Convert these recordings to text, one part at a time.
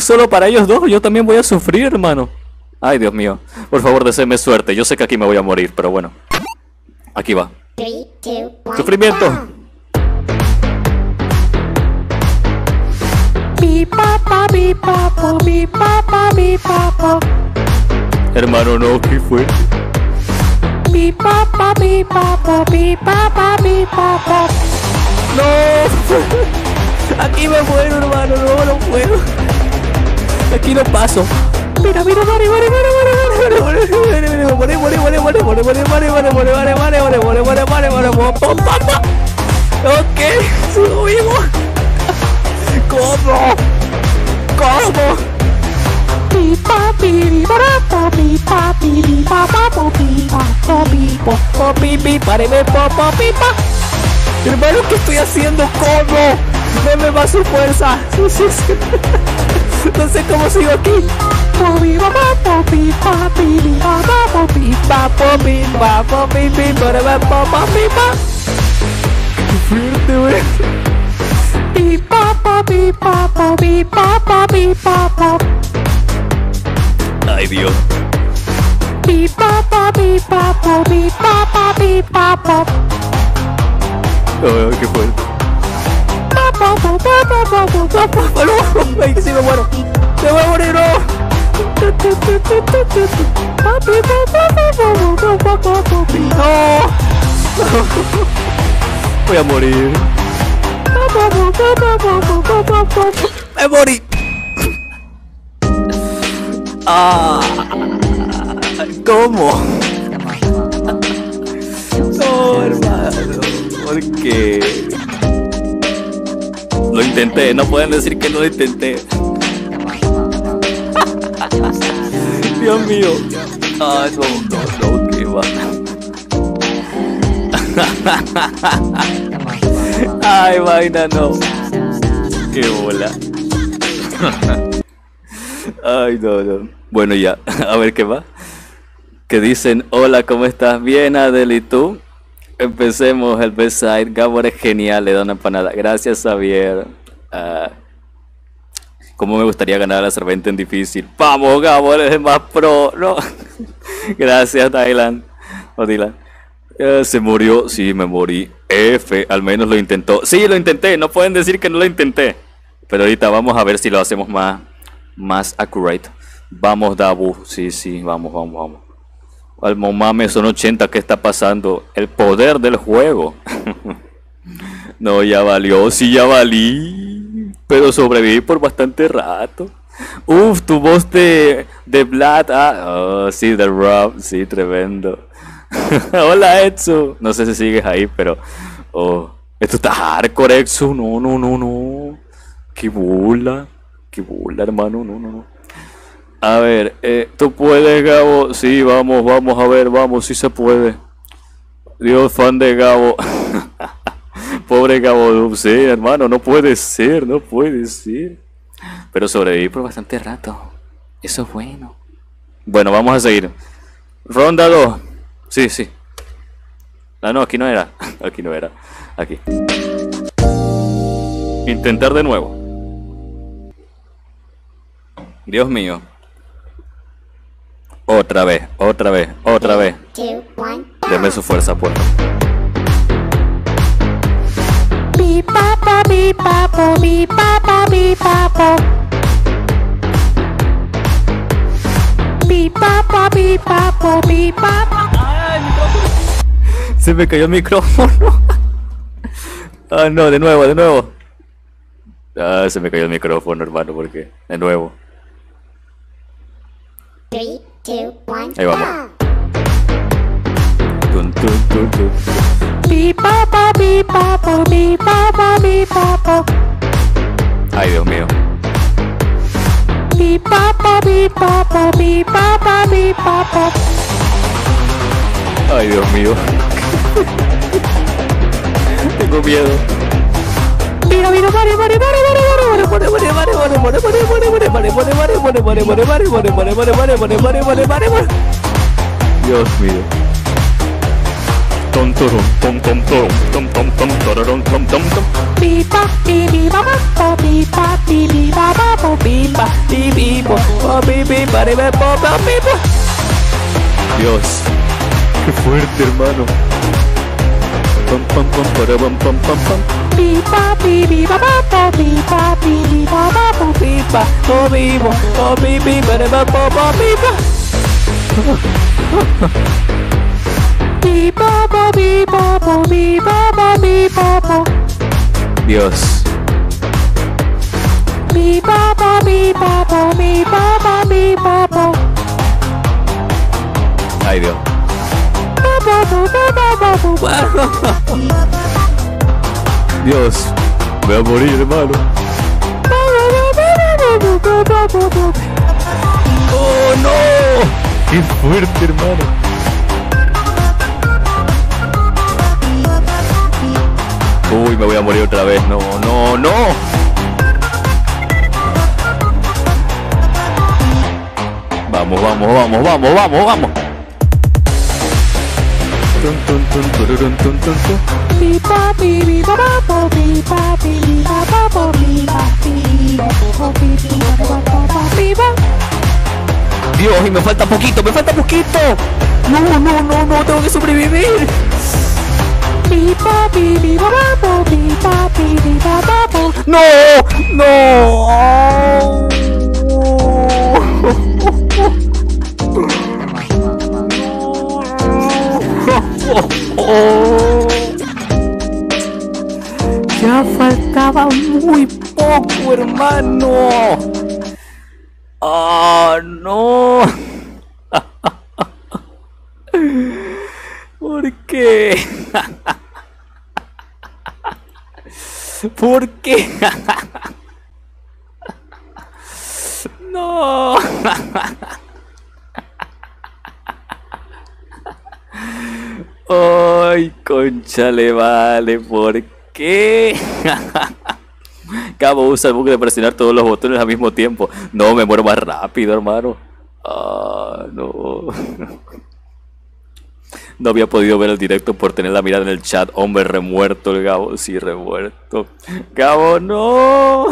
solo para ellos dos, yo también voy a sufrir, hermano. Ay, Dios mío. Por favor, deséme suerte. Yo sé que aquí me voy a morir, pero bueno. Aquí va. Three, two, one, Sufrimiento. Hermano, no, ¿qué fue? beep papa beep papa beep papa beep papa No. Aquí me muero, hermano. No, no puedo. Aquí no paso. Mira, mira, mare, mare, mare, mare, mare. Ok, subimos. ¿Cómo? ¿Cómo? Beep papi beep papa beep papi beep papa beep papa beep papa Pipi, páreme, popo, pipa. Hermano, ¿qué estoy haciendo? ¿Cómo? Deme más su fuerza. No sé cómo sigo aquí. Qué fuerte, güey. Ay, Dios. beep papa beep me muero. Me voy a morir. No. Voy a morir. Me morí. Ah, ¿Cómo? No, hermano. ¿Por qué? Lo intenté, no pueden decir que no lo intenté. Dios mío. Ah, no, no, no, qué va. Ay, vaina, no. Qué bola. Ay, no, no. Bueno, ya. A ver qué va. Que dicen, hola, ¿cómo estás? Bien, Adel, ¿y tú? Empecemos el best side. Gabor es genial, le da una empanada. Gracias, Javier. Ah, ¿Cómo me gustaría ganar a la servente en difícil? Vamos, Gabor, es más pro. No. Gracias, Dylan. O Dylan. Eh, se murió. Sí, me morí. F, al menos lo intentó. Sí, lo intenté. No pueden decir que no lo intenté. Pero ahorita vamos a ver si lo hacemos más, más accurate. Vamos, Dabu. Sí, sí, vamos, vamos, vamos. Al momame son 80. ¿Qué está pasando? El poder del juego. no, ya valió. Sí, ya valí. Pero sobreviví por bastante rato. Uf, tu voz de, de Vlad. Ah, oh, sí, de Rob. Sí, tremendo. Hola, Etsu. No sé si sigues ahí, pero. Oh, esto está hardcore, Etsu. No, no, no, no. Qué bula. Qué bula, hermano. No, no, no. A ver, eh, tú puedes, Gabo. Sí, vamos, vamos a ver, vamos, sí se puede. Dios, fan de Gabo. Pobre Gabo sí, hermano, no puede ser, no puede ser. Pero sobreviví por bastante rato. Eso es bueno. Bueno, vamos a seguir. Ronda 2. Sí, sí. Ah, no, aquí no era. Aquí no era. Aquí. Intentar de nuevo. Dios mío. Otra vez, otra vez, otra vez. Two, one, Deme su fuerza, pues. beep papa beep papa beep papa beep papa beep papa beep papa beep papa Se me cayó el micrófono. ah, no, de nuevo, de nuevo. Ah, se me cayó el micrófono, hermano, porque. De nuevo. three, two, one, Ahí vamos. Tun, tun, tun, tun. beep papa beep papa Ay, Dios mío. beep papa beep papa Ay, Dios mío. Tengo miedo. Mira mira mare mare mare mare mare mare mare Dios mío. tom, tom, tom, torom, tom, tom, tom, tororom, tom, tom, tom. Pipa, pipa, pipa, pipi, po, po, pipi, paribe, po, po, pipa. Dios, qué fuerte, hermano. Pam, pam, pam, parabam, pam, pam, pam pipa, pipa, pipa, pipa, pipa, pipa, oh pipa, oh pipa, pipa, pipa, pipa, pipa, Dios. Mi papo, mi papo, mi papo, mi papo. Ay Dios. Dios, voy a morir, hermano. ¡Oh, no! ¡Qué fuerte, hermano! Uy, me voy a morir otra vez. No, no, no. Vamos, vamos, vamos, vamos, vamos, vamos. Dios, y me falta poquito, me falta poquito. No, no, no, no, tengo que sobrevivir. Pipa, pipi, oh, oh. Ya faltaba muy poco, hermano. ¡Ah, no! ¿Por qué? ¿Por qué? ¡No! Ay, concha le vale, ¿por qué? Cabo usa el bug de presionar todos los botones al mismo tiempo. No, me muero más rápido, hermano. Ah, no. No había podido ver el directo por tener la mirada en el chat. Hombre, remuerto el Gabo. Sí, remuerto. Gabo, no.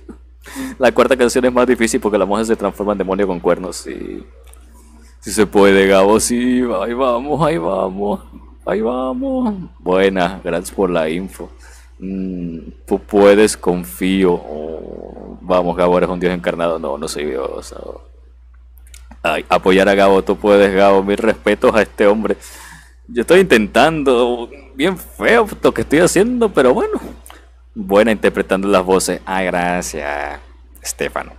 La cuarta canción es más difícil porque la monja se transforma en demonio con cuernos. Sí. Sí se puede, Gabo. Sí, ahí vamos, ahí vamos. Ahí vamos. Buena, gracias por la info. Mm, tú puedes, confío. Vamos, Gabo, eres un dios encarnado. No, no soy dios. Ay, apoyar a Gabo, tú puedes, Gabo. Mis respetos a este hombre. Yo estoy intentando, bien feo lo que estoy haciendo, pero bueno. Buena interpretando las voces. Ah, gracias, Estefano.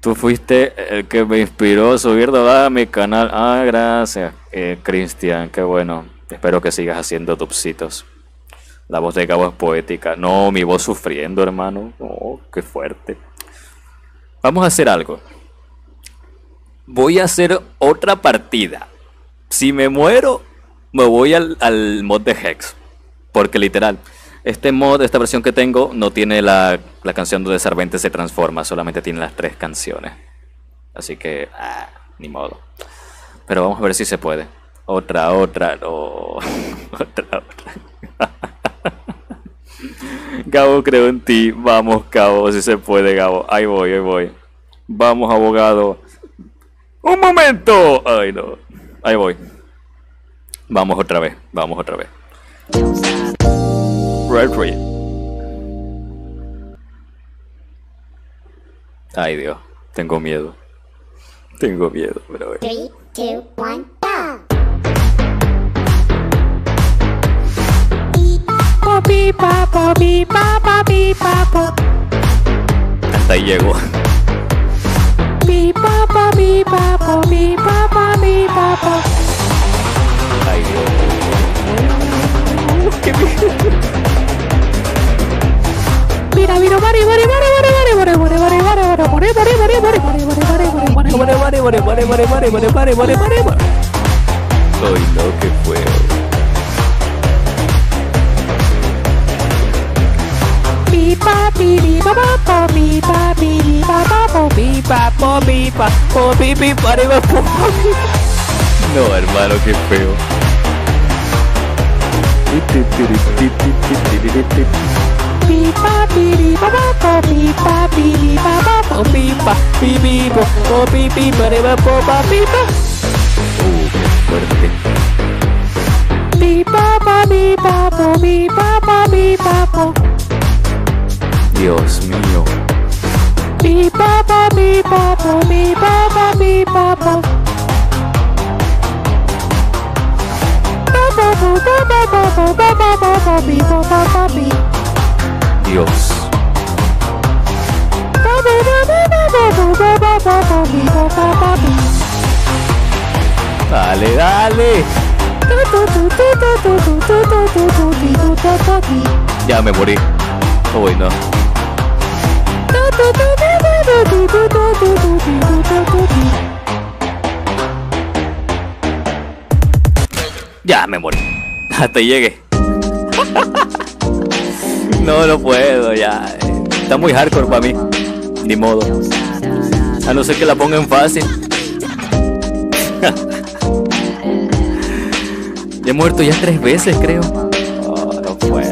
Tú fuiste el que me inspiró a subir a mi canal. Ah, gracias, eh, Cristian. Qué bueno. Espero que sigas haciendo tupsitos. La voz de Gabo es poética. No, mi voz sufriendo, hermano. Oh, qué fuerte. Vamos a hacer algo. Voy a hacer otra partida. Si me muero, me voy al, al mod de Hex. Porque literal, este mod, esta versión que tengo, no tiene la, la canción donde Sarvente se transforma. Solamente tiene las tres canciones. Así que, ah, ni modo. Pero vamos a ver si se puede. Otra, otra, no. otra, otra. Gabo, creo en ti. Vamos, Gabo, si se puede, Gabo. Ahí voy, ahí voy. Vamos, abogado. ¡Un momento! Ay, no. Ahí voy. Vamos otra vez, vamos otra vez. Referee. Ay, Dios. Tengo miedo. Tengo miedo, pero. 3, 2, 1. mi papá, mi papá, mi papá. Hasta ahí llegó. Mi papá, mi papá, mi papá, mi papá. Ahí Mira, mira, mari, mari, mari, mari, mari, mari, mari, mari, mari, mari, mari, mari, mari, mari, mari, mari, mari, Soy lo que fue. No, hermano, qué feo. Oh, qué fuerte. Mi papá, mi papo, mi papá, mi papo. Dios mío. Mi papá, mi papá, mi papá, mi papá. Dios. Dale, dale. Ya me morí. Oh, bueno. Ya me morí. Hasta llegué. No, no puedo, ya. Está muy hardcore para mí. Ni modo. A no ser que la pongan fácil. He muerto ya tres veces, creo. Oh, no puedo.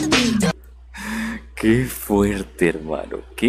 Qué fuerte, hermano.